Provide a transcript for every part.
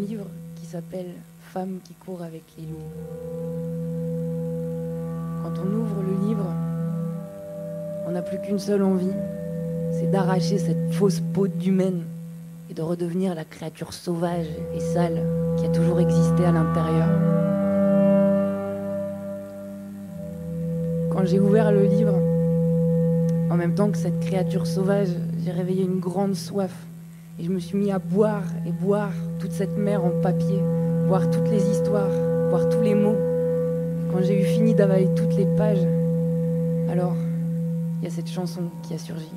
livre qui s'appelle Femme qui court avec les loups. Quand on ouvre le livre, on n'a plus qu'une seule envie, c'est d'arracher cette fausse peau d'humaine et de redevenir la créature sauvage et sale qui a toujours existé à l'intérieur. Quand j'ai ouvert le livre, en même temps que cette créature sauvage, j'ai réveillé une grande soif et je me suis mis à boire et boire toute cette mer en papier, voir toutes les histoires, voir tous les mots. Quand j'ai eu fini d'avaler toutes les pages, alors il y a cette chanson qui a surgi.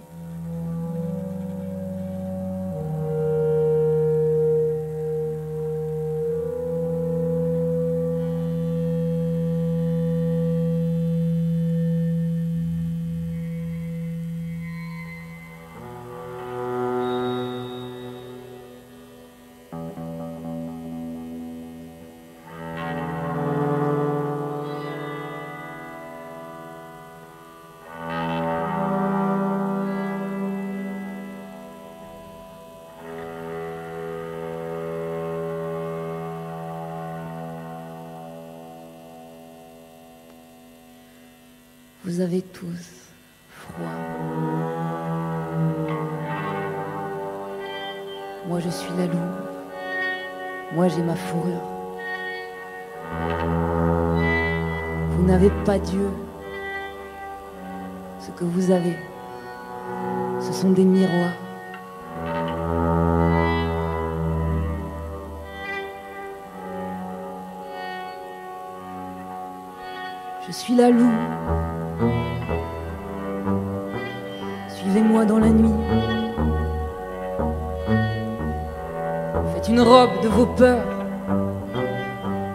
Vous avez tous froid. Moi je suis la louve. Moi j'ai ma fourrure. Vous n'avez pas Dieu. Ce que vous avez, ce sont des miroirs. Je suis la louve. Suivez-moi dans la nuit. Faites une robe de vos peurs.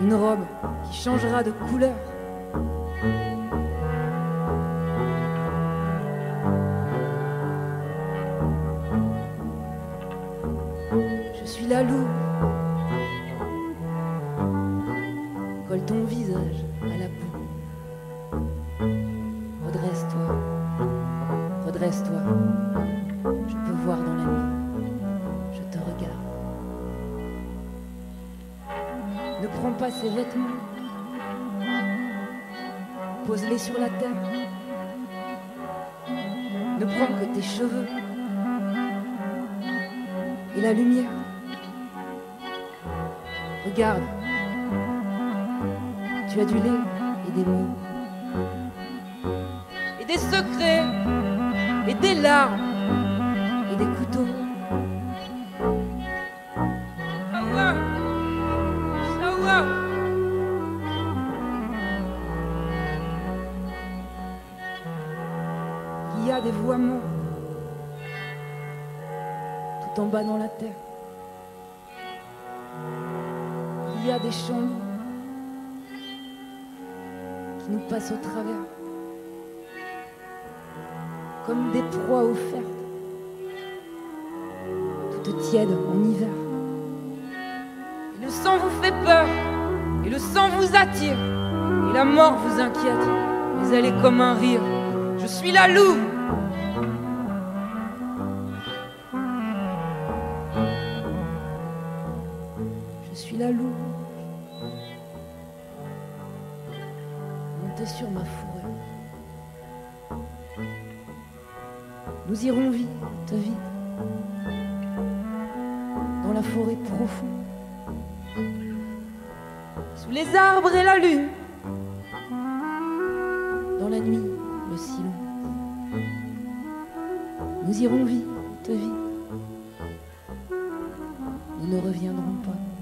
Une robe qui changera de couleur. Je suis la louve. Colle ton visage Je peux voir dans la nuit. Je te regarde. Ne prends pas ces vêtements. Pose-les sur la terre. Ne prends que tes cheveux et la lumière. Regarde. Tu as du lait et des mots et des secrets et des larmes et des couteaux. Il y a des voix mortes tout en bas dans la terre. Il y a des chants qui nous passent au travers comme des proies offertes, toutes tièdes en hiver. Et le sang vous fait peur, et le sang vous attire, et la mort vous inquiète, mais elle est comme un rire. Je suis la louve. Je suis la louve. Montez sur ma fourrure. Nous irons vite, vite, dans la forêt profonde, sous les arbres et la lune, dans la nuit, le silence. Nous irons vite, vite, nous ne reviendrons pas.